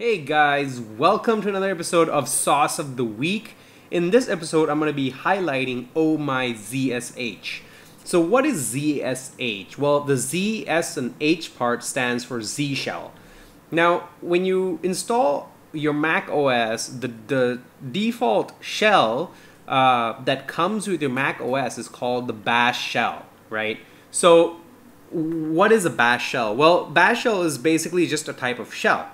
Hey guys, welcome to another episode of Sauce of the Week. In this episode, I'm going to be highlighting Oh My ZSH. So, what is ZSH? Well, the Z, S, and H part stands for Z Shell. Now, when you install your Mac OS, the, the default shell uh, that comes with your Mac OS is called the Bash shell, right? So, what is a Bash shell? Well, Bash shell is basically just a type of shell.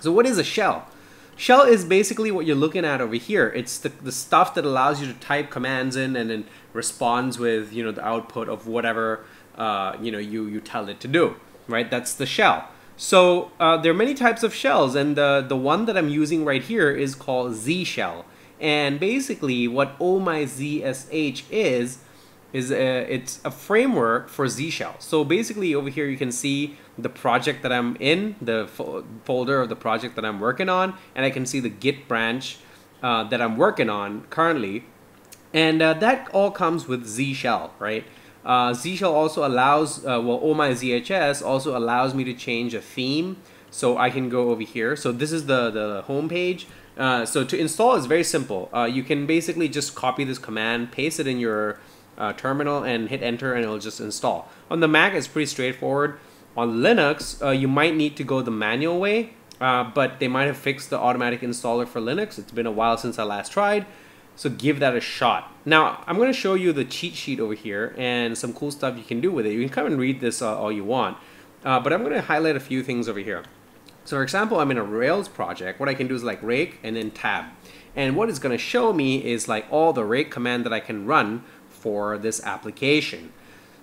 So, what is a shell? Shell is basically what you're looking at over here. It's the, the stuff that allows you to type commands in and then responds with you know the output of whatever uh, you know you you tell it to do. Right? That's the shell. So uh, there are many types of shells, and the the one that I'm using right here is called Z shell. And basically, what Oh My ZSH is is a, it's a framework for Z shell. So basically, over here you can see the project that I'm in, the fo folder of the project that I'm working on, and I can see the Git branch uh, that I'm working on currently. And uh, that all comes with Z shell, right? Uh, Z shell also allows, uh, well, Oh My ZHS also allows me to change a theme. So I can go over here. So this is the, the home page. Uh, so to install is very simple. Uh, you can basically just copy this command, paste it in your uh, terminal and hit enter and it'll just install. On the Mac, it's pretty straightforward. On Linux, uh, you might need to go the manual way, uh, but they might have fixed the automatic installer for Linux. It's been a while since I last tried. So give that a shot. Now, I'm going to show you the cheat sheet over here and some cool stuff you can do with it. You can come and read this uh, all you want. Uh, but I'm going to highlight a few things over here. So for example, I'm in a Rails project. What I can do is like rake and then tab. And what it's going to show me is like all the rake command that I can run for this application.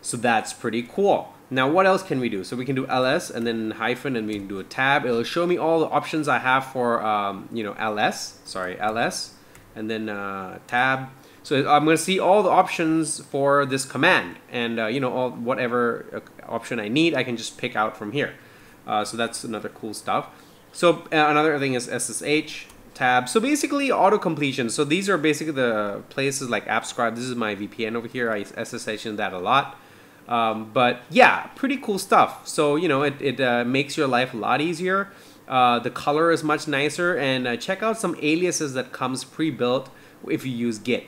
So that's pretty cool. Now what else can we do? So we can do ls and then hyphen and we can do a tab. It'll show me all the options I have for um, you know ls, sorry ls, and then uh, tab. So I'm going to see all the options for this command, and uh, you know all whatever uh, option I need, I can just pick out from here. Uh, so that's another cool stuff. So uh, another thing is SSH tab. So basically auto completion. So these are basically the places like AppScribe. This is my VPN over here. I SSH in that a lot. Um, but yeah, pretty cool stuff. So you know it, it uh, makes your life a lot easier. Uh, the color is much nicer, and uh, check out some aliases that comes pre-built if you use Git.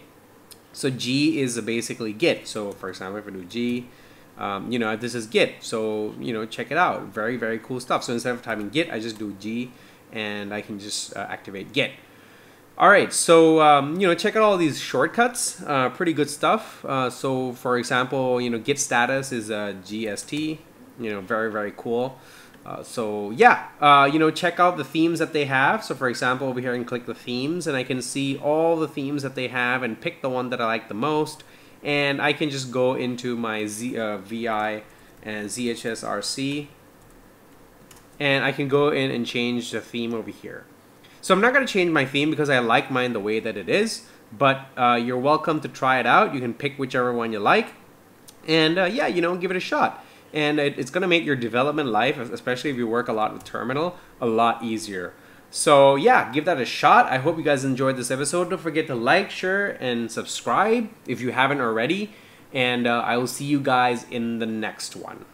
So G is basically Git. So for example, if I do G, um, you know this is Git. So you know check it out. Very very cool stuff. So instead of typing Git, I just do G, and I can just uh, activate Git. All right, so um, you know, check out all these shortcuts. Uh, pretty good stuff. Uh, so, for example, you know, Git status is a GST. You know, very very cool. Uh, so yeah, uh, you know, check out the themes that they have. So for example, over here I can click the themes and I can see all the themes that they have and pick the one that I like the most. And I can just go into my Z, uh, VI and ZHSRC and I can go in and change the theme over here. So I'm not going to change my theme because I like mine the way that it is, but uh, you're welcome to try it out. You can pick whichever one you like, and uh, yeah, you know, give it a shot. And it, it's going to make your development life, especially if you work a lot with Terminal, a lot easier. So yeah, give that a shot. I hope you guys enjoyed this episode. Don't forget to like, share, and subscribe if you haven't already. And uh, I will see you guys in the next one.